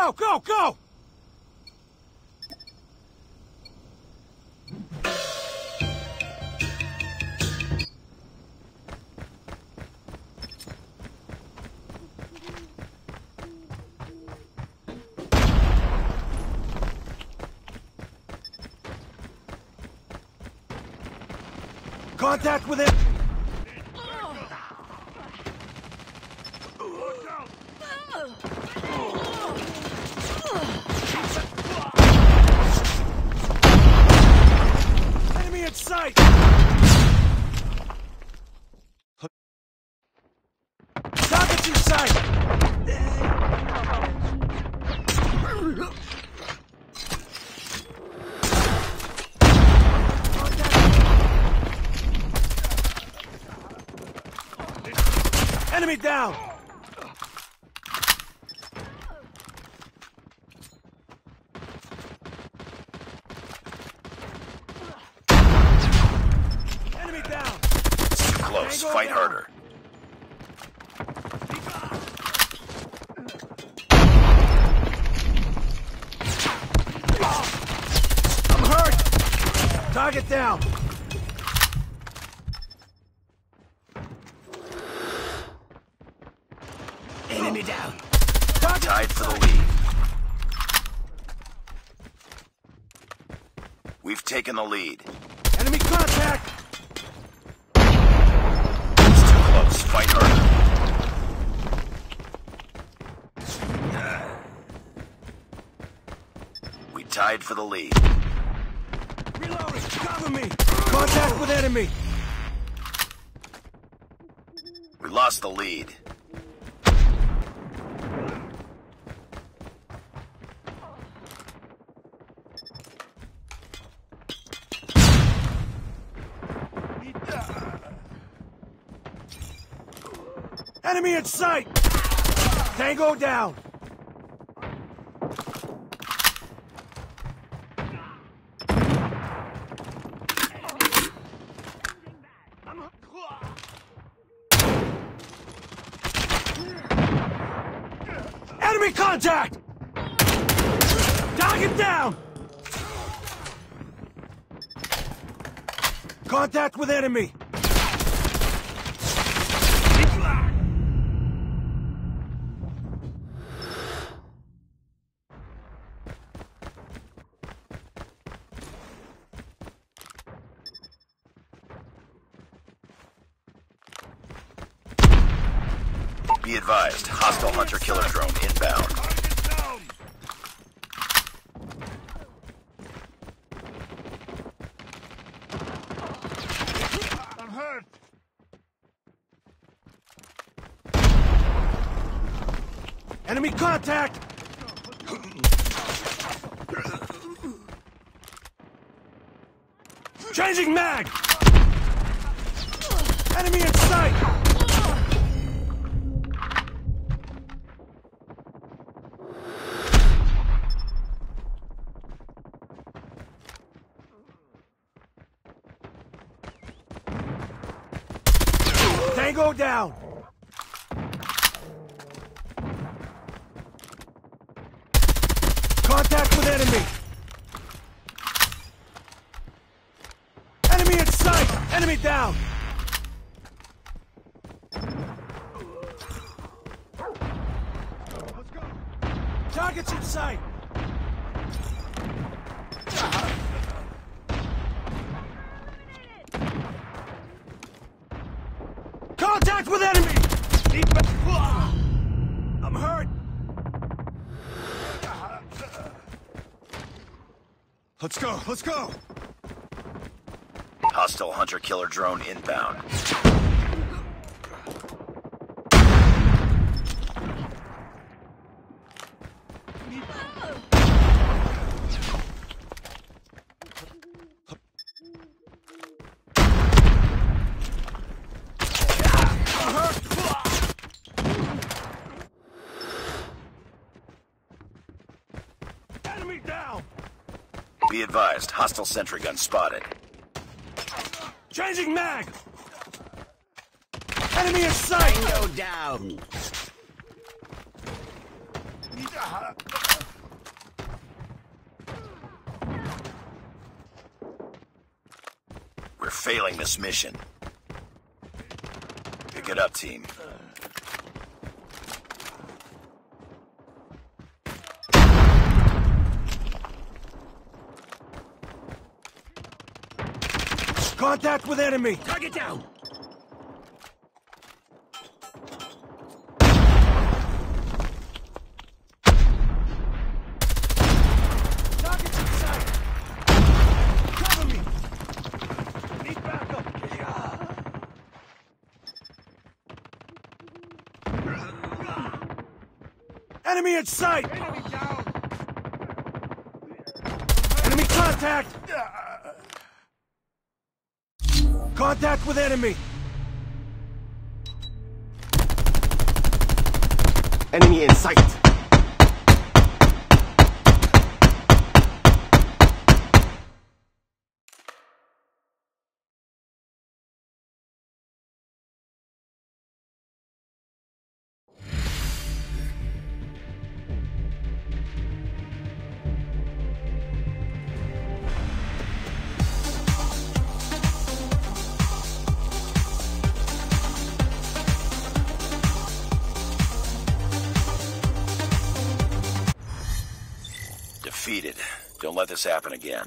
Go, go, go! Contact with him! Enemy Enemy down! Enemy down! Too close. Fight harder. I'm hurt! Target down! Enemy down! Target Tied for the lead. We've taken the lead. Enemy contact! It's too close. Fight harder. We tied for the lead. Reloading! Cover me! Contact with enemy! We lost the lead. Enemy in sight! Tango down! Enemy contact! Target down! Contact with enemy! Be advised. Hostile hunter killer drone inbound. Enemy contact! Changing mag! Enemy in sight! Tango down! Contact with enemy! Enemy in sight! Enemy down! Go! Target's in sight! Contact with enemy! I'm hurt! Let's go, let's go! Hostile hunter killer drone inbound. I'm hurt! Enemy down! Be advised. Hostile sentry gun spotted. Changing mag! Enemy in sight! Tango down. We're failing this mission. Pick it up, team. Contact with enemy! Target down! Target's in sight! Cover me! Need backup! Enemy in sight! Enemy down! Enemy contact! Contact with enemy! Enemy in sight. Let this happen again.